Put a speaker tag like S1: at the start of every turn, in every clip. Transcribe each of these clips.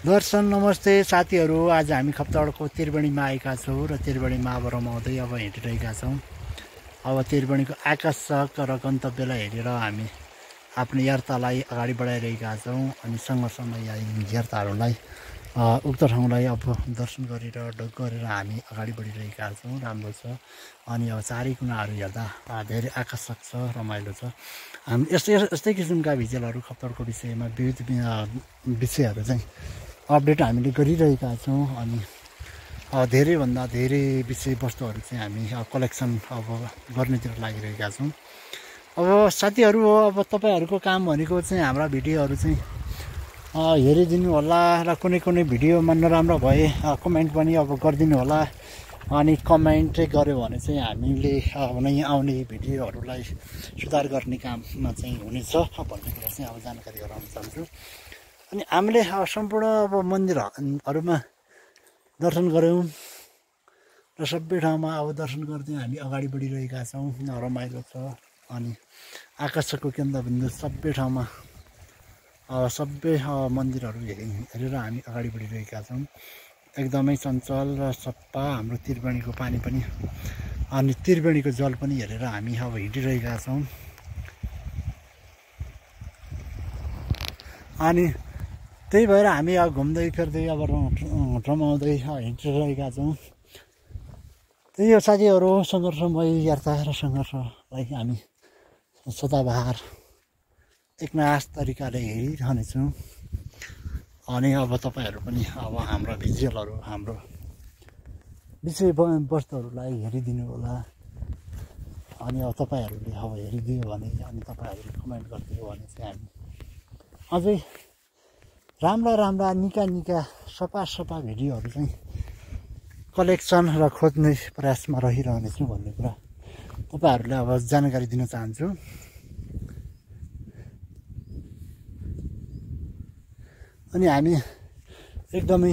S1: दर्शन नमस्ते साथीहरू। आज हामी खप्तडको त्रिवेणीमा आएका छौँ र त्रिवेणीमा अब रमाउँदै अब हिँडिरहेका छौँ। अब त्रिवेणीको आकर्षक र गन्तव्यलाई हेरेर हामी आफ्नो यात्रालाई अगाडि बढाइरहेका छौँ अनि सँगसँगै यात्राहरूलाई उक्त ठाउँलाई अब दर्शन गरेर ढोक गरेर हामी अगाडि बढिरहेका छौँ। राम्रो छ। अनि अब चारै कुनाहरू हेर्दा धेरै आकर्षक छ रमाइलो छ। हामी यस्तै यस्तै किसिमका भिजुअलहरू खप्तडको विषयमा विविध विषयहरू चाहिँ अपडेट हामीले गरिरहेका छौँ अनि धेरैभन्दा धेरै विषयवस्तुहरू चाहिँ हामी कलेक्सन अब गर्नेतिर लागिरहेका छौँ। अब साथीहरू अब तपाईँहरूको काम भनेको चाहिँ हाम्रा भिडियोहरू चाहिँ हेरिदिनु होला र कुनै कुनै भिडियोमा नराम्रो भए कमेन्ट पनि अब गरिदिनु होला। अनि कमेन्ट गऱ्यो भने चाहिँ हामीले नै आउने भिडियोहरूलाई सुधार गर्ने काममा चाहिँ हुनेछ भन्ने कुरा चाहिँ अब जानकारी गराउन चाहन्छु। अनि हामीले सम्पूर्ण अब मन्दिरहरूमा दर्शन गऱ्यौँ र सबै ठाउँमा अब दर्शन गर्दै हामी अगाडि बढिरहेका छौँ। रमाइलो छ। अनि आकर्षकको केन्द्रबिन्दु सबै ठाउँमा सबै मन्दिरहरू हेरेर हामी अगाडि बढिरहेका छौँ। एकदमै चञ्चल र सप्पा हाम्रो त्रिवेणीको पानी पनि अनि त्रिवेणीको जल पनि हेरेर हामी अब हिँडिरहेका छौँ। अनि त्यही भएर हामी अब घुम्दै फिर्दै अब रमाउँदै हिँडिरहेका छौँ। त्यही हो साथीहरू सङ्घर्षमय यात्रा र सङ्घर्षलाई हामी सदाबहार एकनास तरिकाले हेरिरहनेछौँ अनि अब तपाईँहरू पनि अब हाम्रो भिजुअलहरू हाम्रो विषय वस्तुहरूलाई हेरिदिनु होला। अनि अब तपाईँहरूले अब हेरिदियो भने अनि तपाईँहरूले कमेन्ट गरिदियो भने चाहिँ हामी अझै राम्रा राम्रा निका निका सफा सफा भिडियोहरू चाहिँ कलेक्सन र खोज्ने प्रयासमा रहिरहनेछु भन्ने कुरा तपाईँहरूलाई अब जानकारी दिन चाहन्छु। अनि हामी एकदमै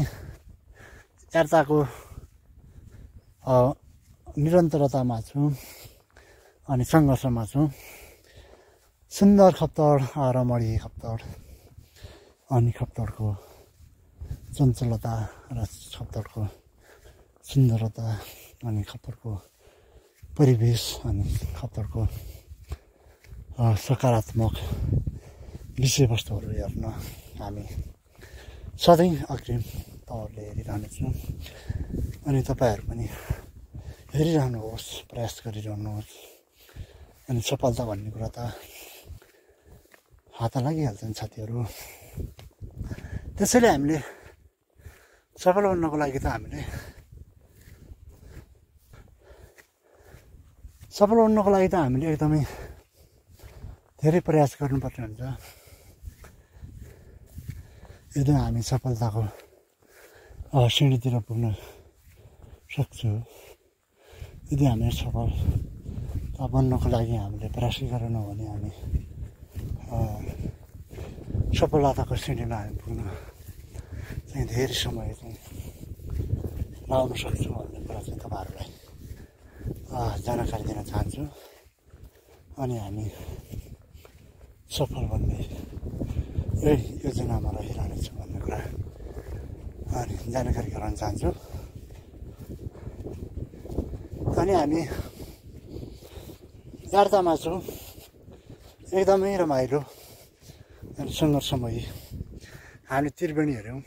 S1: यात्राको निरन्तरतामा छौँ अनि सङ्घर्षमा छौँ। सुन्दर खप्तड रमणी खप्तड। अनि खप्तडको चञ्चलता र खप्तडको सुन्दरता अनि खप्तडको परिवेश अनि खप्तडको सकारात्मक विषयवस्तुहरू हेर्न हामी सधैँ अग्रिम तवरले हेरिरहनेछौँ। अनि तपाईँहरू पनि हेरिरहनुहोस् प्रयास गरिरहनुहोस्। अनि सफलता भन्ने कुरा त हात लागिहाल्छन् साथीहरू। त्यसैले हामीले सफल बन्नको लागि त हामीले सफल बन्नको लागि त हामीले एकदमै धेरै प्रयास गर्नुपर्ने हुन्छ। यदि हामी सफलताको श्रेणीतिर पुग्न सक्छु यदि हामी सफल बन्नको लागि हामीले प्रयास गरेनौँ भने हामी सफलताको श्रेणीमा हामी पुग्न चाहिँ धेरै समय चाहिँ लाउन सक्छौँ भन्ने कुरा चाहिँ तपाईँहरूलाई जानकारी दिन चाहन्छु। अनि हामी सफल बन्ने यही योजनामा रहिरहनेछु भन्ने कुरा अनि जानकारी गराउन चाहन्छु। अनि हामी यात्रामा छौँ। एकदमै रमाइलो सङ्घर्षमय हामीले त्रिवेणी हेऱ्यौँ।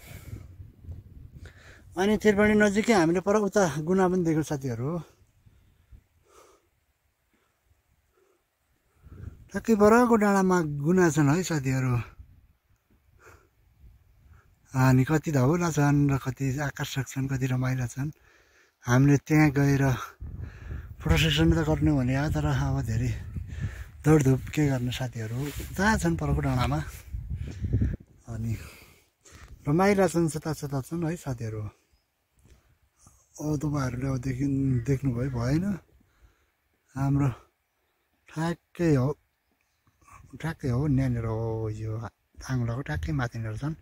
S1: अनि त्रिवेणी नजिकै हामीले पर उता गुना पनि देख्यौँ साथीहरू। ठ्याक्कै बरको डाँडामा गुना छन् है साथीहरू। अनि कति धौला छन् र कति आकर्षक छन् कति रमाइला छन्। हामीले त्यहाँ गएर फोटो सेसन त गर्नु भने तर अब धेरै दौडधुप के गर्ने साथीहरू? जहाँ छन् परको डाँडामा? अनि रमाइला छन् सता सता छन् है साथीहरू। अब तपाईँहरूले अब देखि देख्नुभयो भएन। हाम्रो ठ्याक्कै हो। ठ्याक्कै हो यहाँनिर हो यो आङ्लाको ट्याक्कै माथिनिर छन्।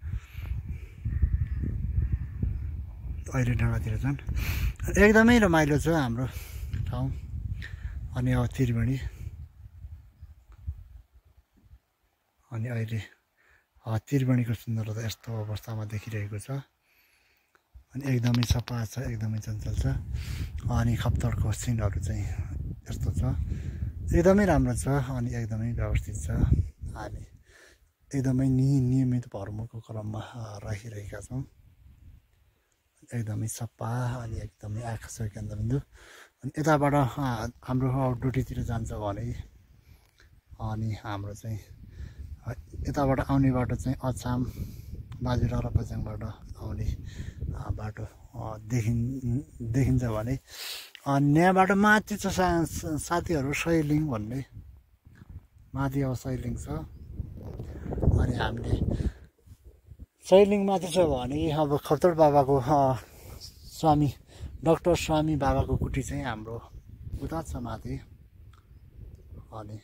S1: अहिले डाँडातिर छन्। एकदमै रमाइलो छ हाम्रो ठाउँ। अनि अब त्रिवेणी। अनि अहिले त्रिवेणीको सुन्दरता यस्तो अवस्थामा देखिरहेको छ। अनि एकदमै सफा छ एकदमै चञ्चल छ। अनि खप्तडको सिनहरू चाहिँ यस्तो छ। एकदमै राम्रो छ अनि एकदमै व्यवस्थित छ। हामी एकदमै नि नियमित भ्रमणको क्रममा राखिरहेका छौँ। एकदमै सफा अनि एकदमै आकर्षक केन्द्रबिन्दु। अनि यताबाट हाम्रो ड्युटीतिर जान्छ भने अनि हाम्रो चाहिँ यताबाट आउने बाटो चाहिँ अछाम बाजुरा र पच्याङबाट आउने बाटो देखिन् देखिन्छ भने यहाँबाट माथि छ सा साथीहरू सैलिङ भन्ने। माथि अब सैलिङ छ। अनि हामीले सैलिङ माथि छ भने अब खप्तड बाबाको स्वामी डक्टर स्वामी बाबाको कुटी चाहिँ हाम्रो उता छ माथि। अनि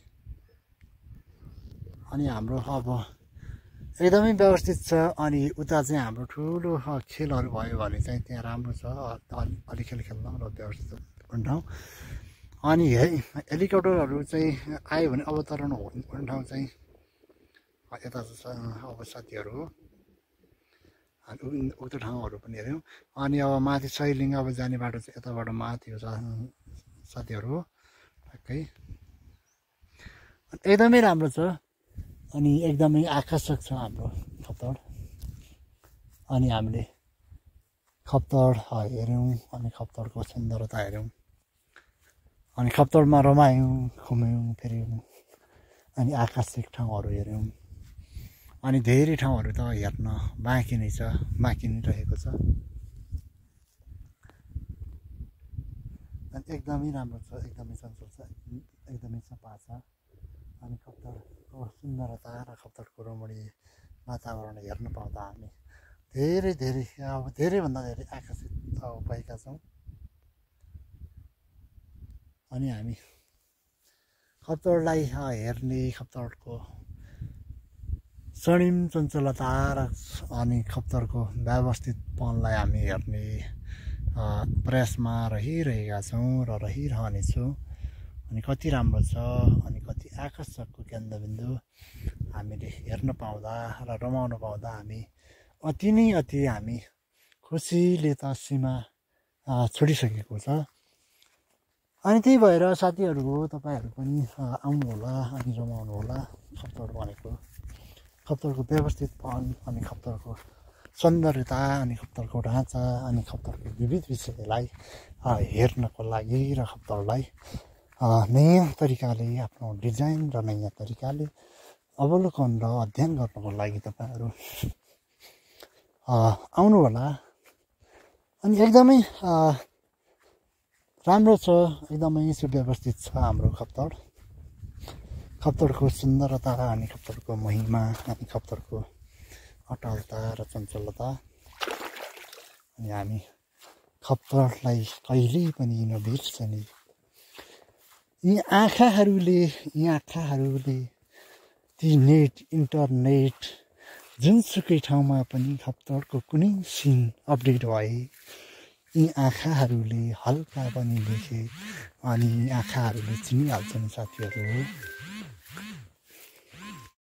S1: अनि हाम्रो अब एकदमै व्यवस्थित छ अनि उता चाहिँ हाम्रो ठुलो खेलहरू भयो भने चाहिँ त्यहाँ राम्रो छ। अलि खेल खेल्न र व्यवस्थित हुने ठाउँ। अनि है हेलिकप्टरहरू चाहिँ आयो भने अवतरण हुने ठाउँ चाहिँ यता अब साथीहरू हो। उक्त ठाउँहरू पनि हेऱ्यौँ। अनि अब माथि सैलिङ अब जाने बाटो चाहिँ यताबाट माथि हो साथीहरू ठ्याक्कै। एकदमै राम्रो छ। अनि एकदमै आकर्षक छ हाम्रो खप्तड अनि हामीले खप्तड हेऱ्यौँ अनि खप्तडको सुन्दरता हेऱ्यौँ अनि खप्तडमा रमायौँ घुम्यौँ फिर्यौँ अनि आकर्षक ठाउँहरू हेऱ्यौँ अनि धेरै ठाउँहरू त हेर्न बाँकी नै छ बाँकी नै रहेको छ। अनि एकदमै राम्रो छ एकदमै सन्चल छ एकदमै सफा छ। अनि खप्तडको सुन्दरता र खप्तडको रमणीय वातावरण हेर्न पाउँदा हामी धेरै धेरै अब धेरैभन्दा धेरै आकर्षित भएका छौँ। अनि हामी खप्तडलाई हेर्ने खप्तडको स्वर्णिम चञ्चलता र अनि खप्तरको व्यवस्थितपनलाई हामी हेर्ने प्रयासमा रहिरहेका छौँ र रहिरहनेछौँ। अनि कति राम्रो छ अनि कति आकर्षकको केन्द्रबिन्दु। हामीले हेर्न पाउँदा र रमाउन पाउँदा हामी अति नै अति हामी खुसीले त सीमा छोडिसकेको छ। अनि त्यही भएर साथीहरू तपाईँहरू पनि आउनुहोला अनि रमाउनु होला खप्तर भनेको खप्तरको व्यवस्थितपन अनि खप्तरको सौन्दर्यता अनि खप्तरको ढाँचा अनि खप्तरको विविध विषयलाई हेर्नको लागि र खप्तरलाई नयाँ तरिकाले आफ्नो डिजाइन र नयाँ तरिकाले अवलोकन र अध्ययन गर्नको लागि तपाईँहरू आउनु होला अनि एकदमै राम्रो छ एकदमै सुव्यवस्थित छ हाम्रो खप्तर खप्तडको सुन्दरता अनि खप्तडको महिमा अनि खप्तडको अटलता र चञ्चलता। अनि हामी खप्तडलाई कहिल्यै पनि नबिर्सने यी आँखाहरूले यी आँखाहरूले ती नेट इन्टरनेट जुनसुकै ठाउँमा पनि खप्तडको कुनै सिन अपडेट भए यी आँखाहरूले हल्का पनि लेखे अनि आँखाहरूले चिनिहाल्छन् साथीहरू।